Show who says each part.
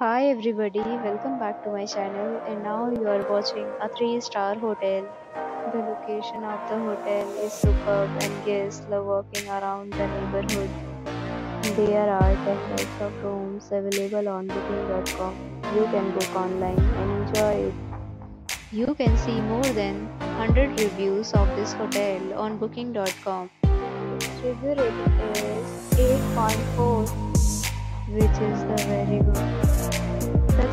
Speaker 1: Hi everybody, welcome back to my channel and now you are watching a 3 star hotel. The location of the hotel is superb and guests love walking around the neighborhood. There are 10 types of rooms available on booking.com. You can book online and enjoy it. You can see more than 100 reviews of this hotel on booking.com. Its review rating is 8.4 which is the very good.